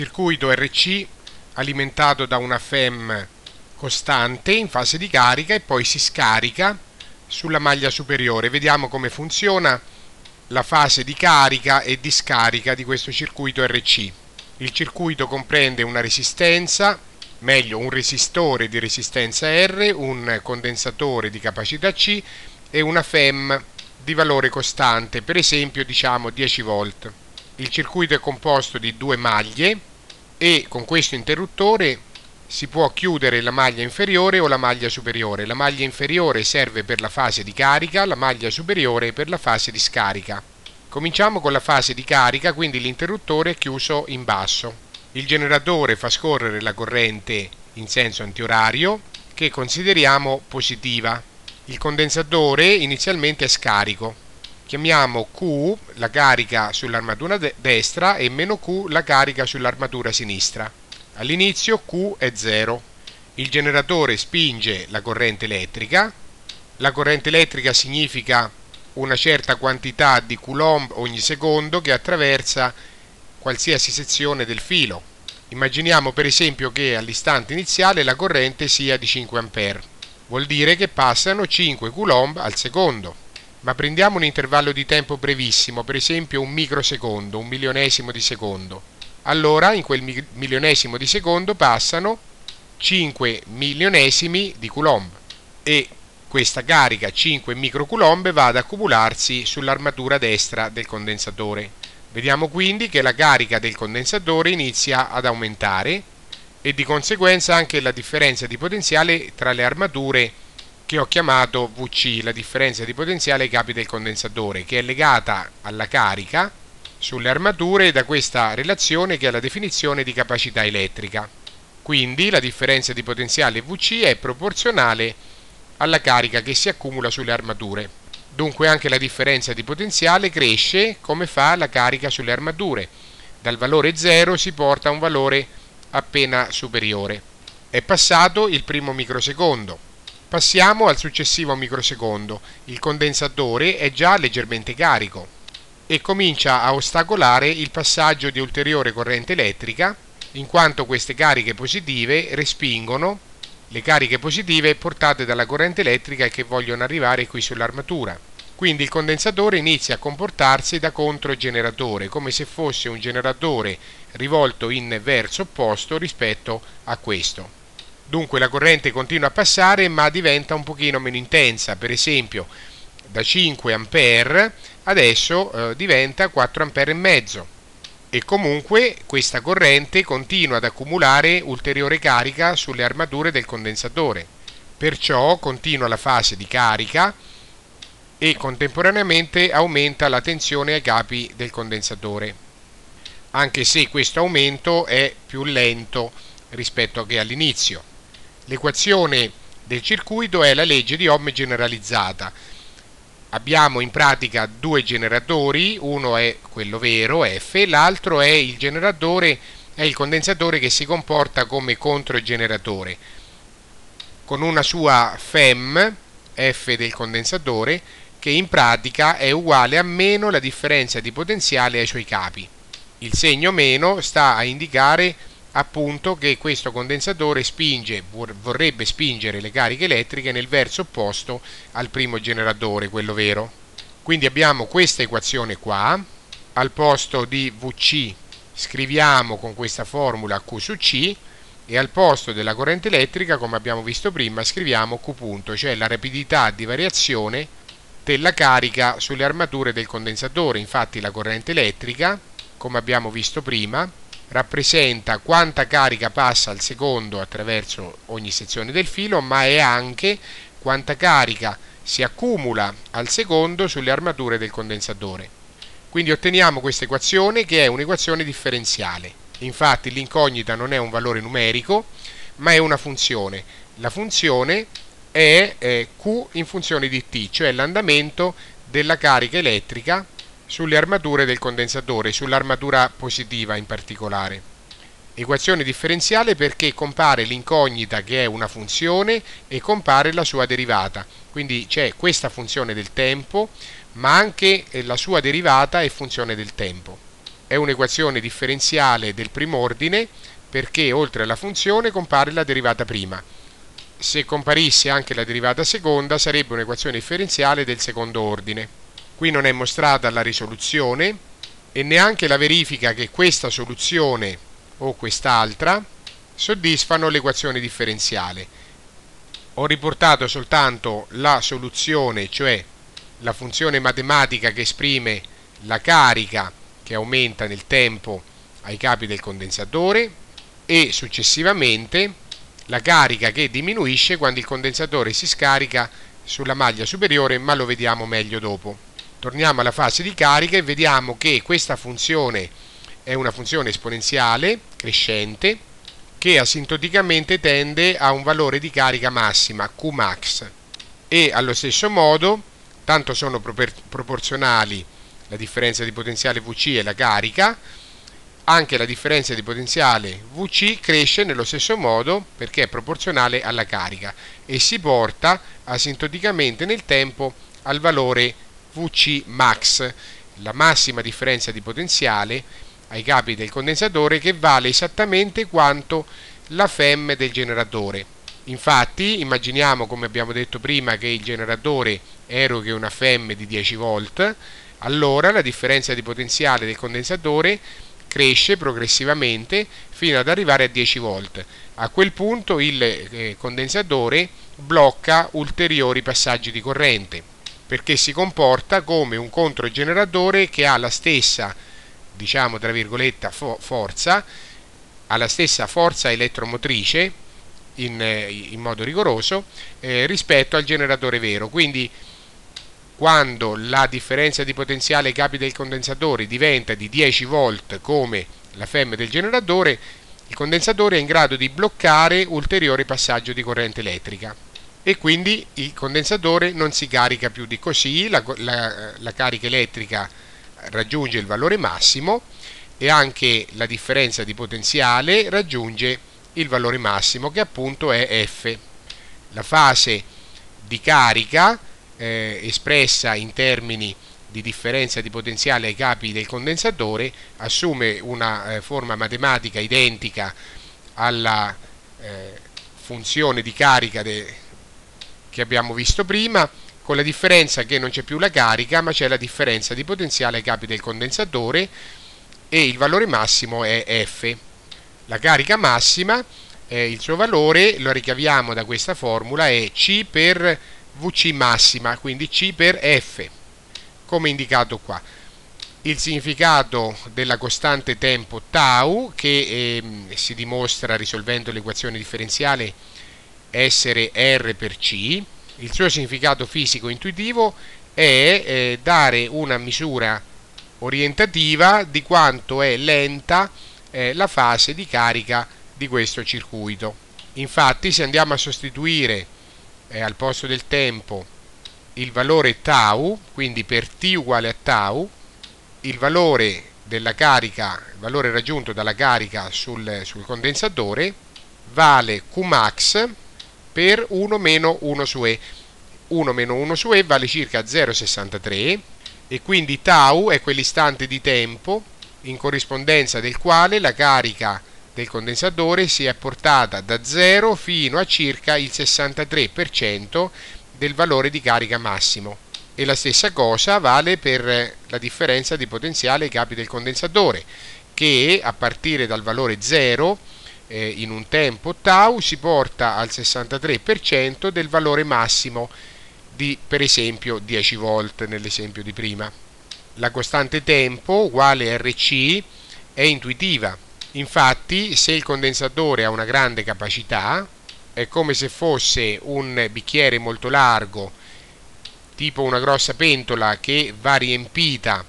circuito RC alimentato da una FEM costante in fase di carica e poi si scarica sulla maglia superiore. Vediamo come funziona la fase di carica e di scarica di questo circuito RC. Il circuito comprende una resistenza, meglio un resistore di resistenza R, un condensatore di capacità C e una FEM di valore costante, per esempio diciamo 10 volt. Il circuito è composto di due maglie e con questo interruttore si può chiudere la maglia inferiore o la maglia superiore. La maglia inferiore serve per la fase di carica, la maglia superiore per la fase di scarica. Cominciamo con la fase di carica, quindi l'interruttore è chiuso in basso. Il generatore fa scorrere la corrente in senso antiorario che consideriamo positiva. Il condensatore inizialmente è scarico. Chiamiamo Q la carica sull'armatura de destra e meno Q la carica sull'armatura sinistra. All'inizio Q è 0. Il generatore spinge la corrente elettrica. La corrente elettrica significa una certa quantità di coulomb ogni secondo che attraversa qualsiasi sezione del filo. Immaginiamo per esempio che all'istante iniziale la corrente sia di 5 A. Vuol dire che passano 5 coulomb al secondo. Ma prendiamo un intervallo di tempo brevissimo, per esempio un microsecondo, un milionesimo di secondo. Allora in quel milionesimo di secondo passano 5 milionesimi di coulomb e questa carica 5 microcoulomb va ad accumularsi sull'armatura destra del condensatore. Vediamo quindi che la carica del condensatore inizia ad aumentare e di conseguenza anche la differenza di potenziale tra le armature che ho chiamato VC, la differenza di potenziale ai capi del condensatore, che è legata alla carica sulle armature da questa relazione che è la definizione di capacità elettrica. Quindi la differenza di potenziale VC è proporzionale alla carica che si accumula sulle armature. Dunque anche la differenza di potenziale cresce come fa la carica sulle armature. Dal valore 0 si porta a un valore appena superiore. È passato il primo microsecondo. Passiamo al successivo microsecondo. Il condensatore è già leggermente carico e comincia a ostacolare il passaggio di ulteriore corrente elettrica in quanto queste cariche positive respingono le cariche positive portate dalla corrente elettrica che vogliono arrivare qui sull'armatura. Quindi il condensatore inizia a comportarsi da controgeneratore, come se fosse un generatore rivolto in verso opposto rispetto a questo. Dunque la corrente continua a passare ma diventa un pochino meno intensa, per esempio da 5 A adesso eh, diventa 4 A e mezzo e comunque questa corrente continua ad accumulare ulteriore carica sulle armature del condensatore. Perciò continua la fase di carica e contemporaneamente aumenta la tensione ai capi del condensatore, anche se questo aumento è più lento rispetto che all'inizio. L'equazione del circuito è la legge di Ohm generalizzata, abbiamo in pratica due generatori, uno è quello vero F, l'altro è il generatore, è il condensatore che si comporta come controgeneratore, con una sua FEM, F del condensatore, che in pratica è uguale a meno la differenza di potenziale ai suoi capi. Il segno meno sta a indicare appunto che questo condensatore spinge, vorrebbe spingere le cariche elettriche nel verso opposto al primo generatore, quello vero. Quindi abbiamo questa equazione qua, al posto di VC scriviamo con questa formula Q su C e al posto della corrente elettrica, come abbiamo visto prima, scriviamo Q punto, cioè la rapidità di variazione della carica sulle armature del condensatore. Infatti la corrente elettrica, come abbiamo visto prima, rappresenta quanta carica passa al secondo attraverso ogni sezione del filo, ma è anche quanta carica si accumula al secondo sulle armature del condensatore. Quindi otteniamo questa equazione che è un'equazione differenziale. Infatti l'incognita non è un valore numerico, ma è una funzione. La funzione è eh, Q in funzione di t, cioè l'andamento della carica elettrica sulle armature del condensatore, sull'armatura positiva in particolare. Equazione differenziale perché compare l'incognita che è una funzione e compare la sua derivata. Quindi c'è questa funzione del tempo, ma anche la sua derivata è funzione del tempo. è un'equazione differenziale del primo ordine perché oltre alla funzione compare la derivata prima. Se comparisse anche la derivata seconda sarebbe un'equazione differenziale del secondo ordine. Qui non è mostrata la risoluzione e neanche la verifica che questa soluzione o quest'altra soddisfano l'equazione differenziale. Ho riportato soltanto la soluzione, cioè la funzione matematica che esprime la carica che aumenta nel tempo ai capi del condensatore e successivamente la carica che diminuisce quando il condensatore si scarica sulla maglia superiore ma lo vediamo meglio dopo. Torniamo alla fase di carica e vediamo che questa funzione è una funzione esponenziale crescente che asintoticamente tende a un valore di carica massima Qmax. E allo stesso modo tanto sono proporzionali la differenza di potenziale VC e la carica, anche la differenza di potenziale VC cresce nello stesso modo perché è proporzionale alla carica e si porta asintoticamente nel tempo al valore VC max, la massima differenza di potenziale ai capi del condensatore che vale esattamente quanto la FEM del generatore. Infatti immaginiamo come abbiamo detto prima che il generatore eroghi una FEM di 10 volt allora la differenza di potenziale del condensatore cresce progressivamente fino ad arrivare a 10 volt. A quel punto il eh, condensatore blocca ulteriori passaggi di corrente perché si comporta come un controgeneratore che ha la stessa, diciamo tra virgolette, fo forza, ha la stessa forza elettromotrice in, eh, in modo rigoroso eh, rispetto al generatore vero. Quindi quando la differenza di potenziale capi del condensatore diventa di 10 volt come la FEM del generatore, il condensatore è in grado di bloccare ulteriore passaggio di corrente elettrica e quindi il condensatore non si carica più di così, la, la, la carica elettrica raggiunge il valore massimo e anche la differenza di potenziale raggiunge il valore massimo che appunto è F. La fase di carica eh, espressa in termini di differenza di potenziale ai capi del condensatore assume una eh, forma matematica identica alla eh, funzione di carica che abbiamo visto prima con la differenza che non c'è più la carica ma c'è la differenza di potenziale ai capi del condensatore e il valore massimo è F. La carica massima, eh, il suo valore, lo ricaviamo da questa formula, è C per VC massima, quindi C per F, come indicato qua. Il significato della costante tempo tau, che eh, si dimostra risolvendo l'equazione differenziale essere R per C, il suo significato fisico intuitivo è eh, dare una misura orientativa di quanto è lenta eh, la fase di carica di questo circuito. Infatti se andiamo a sostituire eh, al posto del tempo il valore tau, quindi per t uguale a tau, il valore della carica, il valore raggiunto dalla carica sul, sul condensatore vale Qmax per 1 meno 1 su E. 1 meno 1 su E vale circa 0,63 e quindi tau è quell'istante di tempo in corrispondenza del quale la carica del condensatore si è portata da 0 fino a circa il 63% del valore di carica massimo e la stessa cosa vale per la differenza di potenziale ai capi del condensatore che a partire dal valore 0 eh, in un tempo tau si porta al 63% del valore massimo di per esempio 10 volt nell'esempio di prima. La costante tempo uguale RC è intuitiva Infatti, se il condensatore ha una grande capacità, è come se fosse un bicchiere molto largo, tipo una grossa pentola che va riempita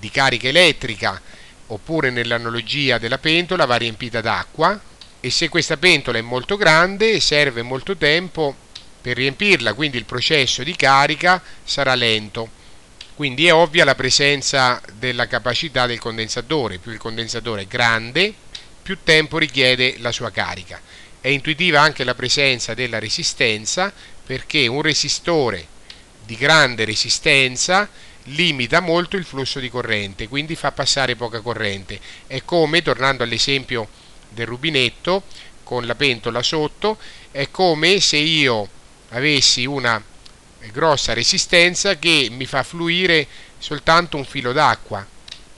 di carica elettrica, oppure nell'analogia della pentola va riempita d'acqua, e se questa pentola è molto grande serve molto tempo per riempirla, quindi il processo di carica sarà lento. Quindi è ovvia la presenza della capacità del condensatore, più il condensatore è grande, più tempo richiede la sua carica. È intuitiva anche la presenza della resistenza perché un resistore di grande resistenza limita molto il flusso di corrente, quindi fa passare poca corrente. È come, tornando all'esempio del rubinetto, con la pentola sotto, è come se io avessi una grossa resistenza che mi fa fluire soltanto un filo d'acqua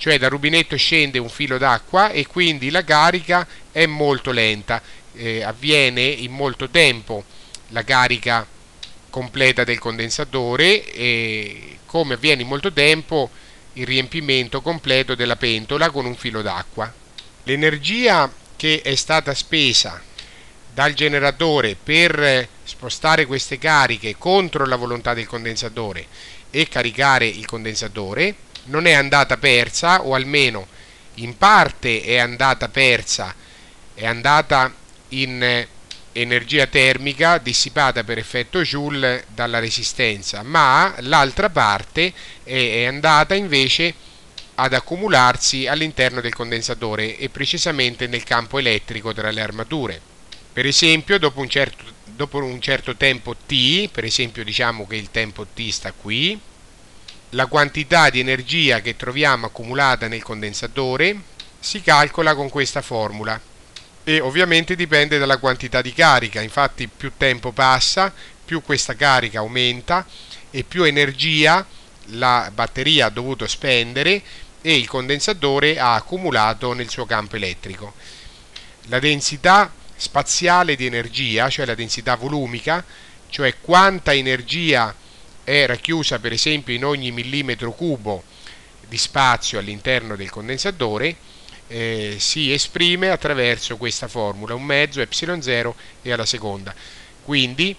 cioè dal rubinetto scende un filo d'acqua e quindi la carica è molto lenta, eh, avviene in molto tempo la carica completa del condensatore e come avviene in molto tempo il riempimento completo della pentola con un filo d'acqua. L'energia che è stata spesa dal generatore per spostare queste cariche contro la volontà del condensatore e caricare il condensatore non è andata persa o almeno in parte è andata persa, è andata in energia termica dissipata per effetto Joule dalla resistenza, ma l'altra parte è andata invece ad accumularsi all'interno del condensatore e precisamente nel campo elettrico tra le armature. Per esempio, dopo un certo, dopo un certo tempo t, per esempio diciamo che il tempo t sta qui, la quantità di energia che troviamo accumulata nel condensatore si calcola con questa formula e ovviamente dipende dalla quantità di carica, infatti più tempo passa, più questa carica aumenta e più energia la batteria ha dovuto spendere e il condensatore ha accumulato nel suo campo elettrico. La densità spaziale di energia, cioè la densità volumica, cioè quanta energia è racchiusa per esempio in ogni millimetro cubo di spazio all'interno del condensatore eh, si esprime attraverso questa formula, un mezzo ε0 e alla seconda. Quindi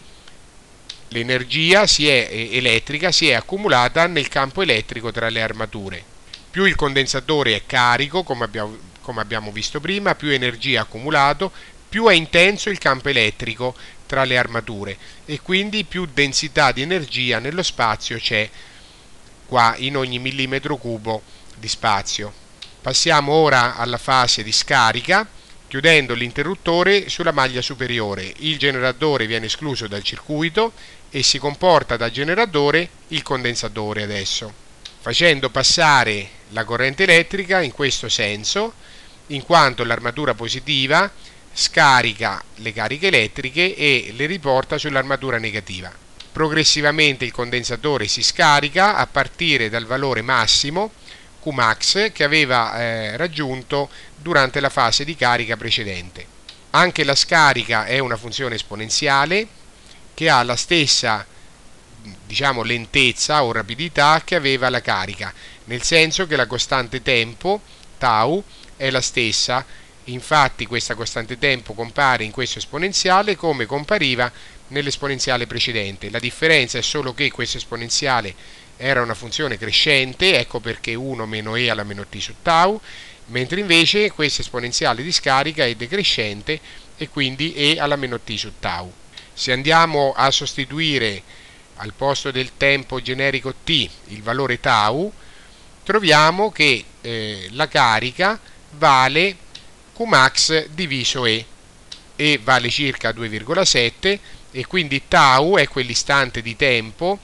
l'energia è, elettrica si è accumulata nel campo elettrico tra le armature. Più il condensatore è carico, come abbiamo, come abbiamo visto prima, più energia accumulato, più è intenso il campo elettrico tra le armature e quindi più densità di energia nello spazio c'è qua in ogni millimetro cubo di spazio. Passiamo ora alla fase di scarica chiudendo l'interruttore sulla maglia superiore. Il generatore viene escluso dal circuito e si comporta da generatore il condensatore adesso, facendo passare la corrente elettrica in questo senso, in quanto l'armatura positiva scarica le cariche elettriche e le riporta sull'armatura negativa. Progressivamente il condensatore si scarica a partire dal valore massimo Qmax che aveva eh, raggiunto durante la fase di carica precedente. Anche la scarica è una funzione esponenziale che ha la stessa diciamo lentezza o rapidità che aveva la carica, nel senso che la costante tempo tau è la stessa Infatti questa costante tempo compare in questo esponenziale come compariva nell'esponenziale precedente. La differenza è solo che questo esponenziale era una funzione crescente, ecco perché 1 meno e alla meno t su tau, mentre invece questo esponenziale di scarica è decrescente e quindi e alla meno t su tau. Se andiamo a sostituire al posto del tempo generico t il valore tau, troviamo che eh, la carica vale Qmax diviso E. E vale circa 2,7 e quindi tau è quell'istante di tempo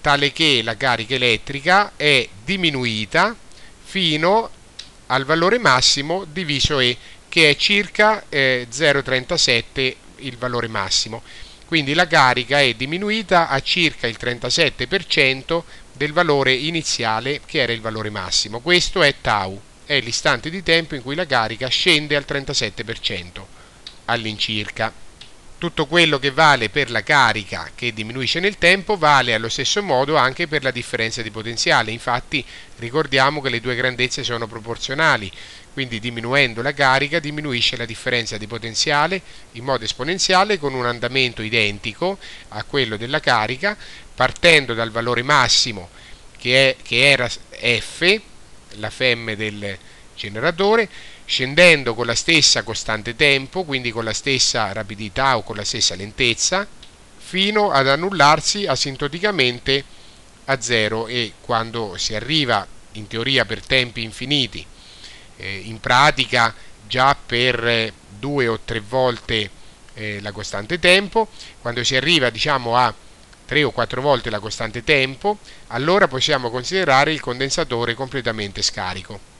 tale che la carica elettrica è diminuita fino al valore massimo diviso E che è circa eh, 0,37 il valore massimo quindi la carica è diminuita a circa il 37% del valore iniziale che era il valore massimo questo è tau è l'istante di tempo in cui la carica scende al 37% all'incirca. Tutto quello che vale per la carica che diminuisce nel tempo vale allo stesso modo anche per la differenza di potenziale. Infatti ricordiamo che le due grandezze sono proporzionali, quindi diminuendo la carica diminuisce la differenza di potenziale in modo esponenziale con un andamento identico a quello della carica partendo dal valore massimo che, è, che era F la femme del generatore, scendendo con la stessa costante tempo, quindi con la stessa rapidità o con la stessa lentezza, fino ad annullarsi asintoticamente a zero e quando si arriva in teoria per tempi infiniti, eh, in pratica già per due o tre volte eh, la costante tempo, quando si arriva diciamo a 3 o 4 volte la costante tempo, allora possiamo considerare il condensatore completamente scarico.